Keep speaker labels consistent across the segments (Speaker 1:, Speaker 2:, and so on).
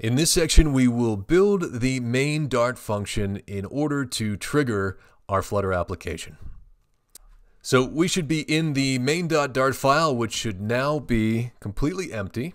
Speaker 1: In this section, we will build the main Dart function in order to trigger our Flutter application. So we should be in the main.dart file, which should now be completely empty.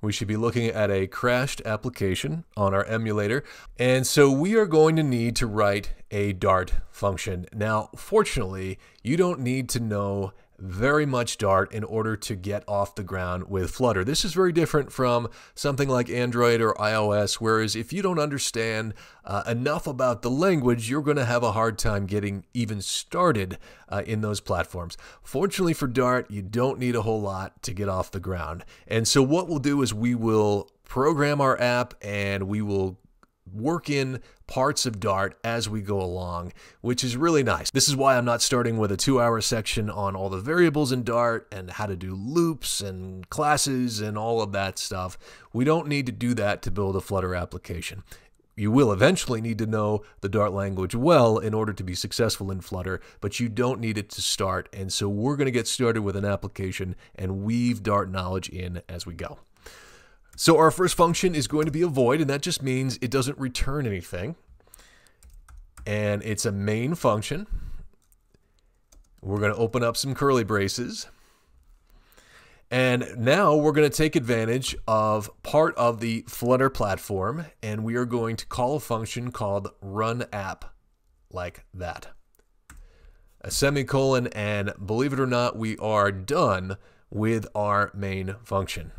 Speaker 1: We should be looking at a crashed application on our emulator. And so we are going to need to write a Dart function. Now, fortunately, you don't need to know very much Dart in order to get off the ground with Flutter. This is very different from something like Android or iOS, whereas if you don't understand uh, enough about the language, you're going to have a hard time getting even started uh, in those platforms. Fortunately for Dart, you don't need a whole lot to get off the ground. And so what we'll do is we will program our app and we will work in parts of Dart as we go along, which is really nice. This is why I'm not starting with a two hour section on all the variables in Dart and how to do loops and classes and all of that stuff. We don't need to do that to build a Flutter application. You will eventually need to know the Dart language well in order to be successful in Flutter, but you don't need it to start. And so we're going to get started with an application and weave Dart knowledge in as we go. So our first function is going to be a void, and that just means it doesn't return anything. And it's a main function. We're going to open up some curly braces. And now we're going to take advantage of part of the Flutter platform, and we are going to call a function called run app, like that. A semicolon, and believe it or not, we are done with our main function.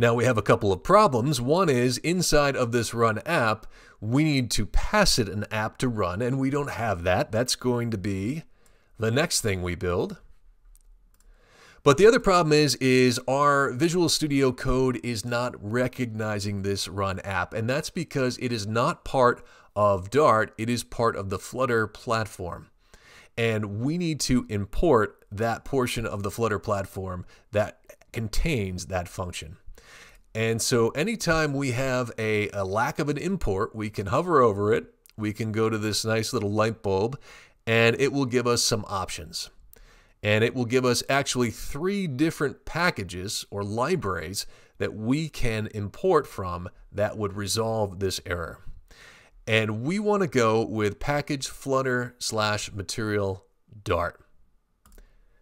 Speaker 1: Now we have a couple of problems. One is inside of this run app, we need to pass it an app to run, and we don't have that. That's going to be the next thing we build. But the other problem is, is our Visual Studio Code is not recognizing this run app, and that's because it is not part of Dart, it is part of the Flutter platform. And we need to import that portion of the Flutter platform that contains that function. And so anytime we have a, a lack of an import, we can hover over it. We can go to this nice little light bulb and it will give us some options. And it will give us actually three different packages or libraries that we can import from that would resolve this error. And we want to go with package flutter slash material dart.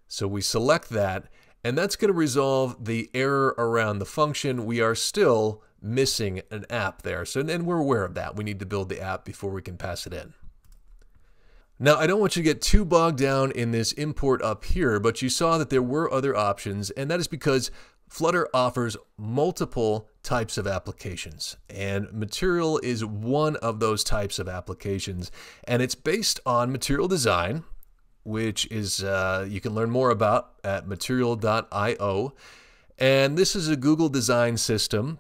Speaker 1: So we select that and that's going to resolve the error around the function. We are still missing an app there. So, and we're aware of that. We need to build the app before we can pass it in. Now, I don't want you to get too bogged down in this import up here, but you saw that there were other options, and that is because Flutter offers multiple types of applications, and Material is one of those types of applications, and it's based on material design, which is uh, you can learn more about at material.io. And this is a Google design system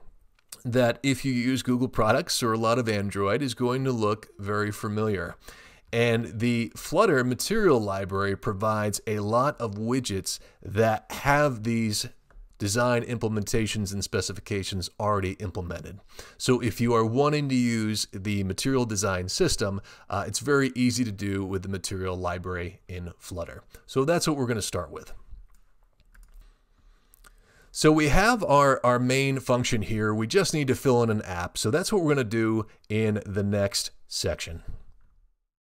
Speaker 1: that if you use Google products or a lot of Android is going to look very familiar. And the Flutter material library provides a lot of widgets that have these design implementations and specifications already implemented. So if you are wanting to use the material design system, uh, it's very easy to do with the material library in Flutter. So that's what we're going to start with. So we have our, our main function here. We just need to fill in an app. So that's what we're going to do in the next section.